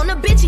on a bitch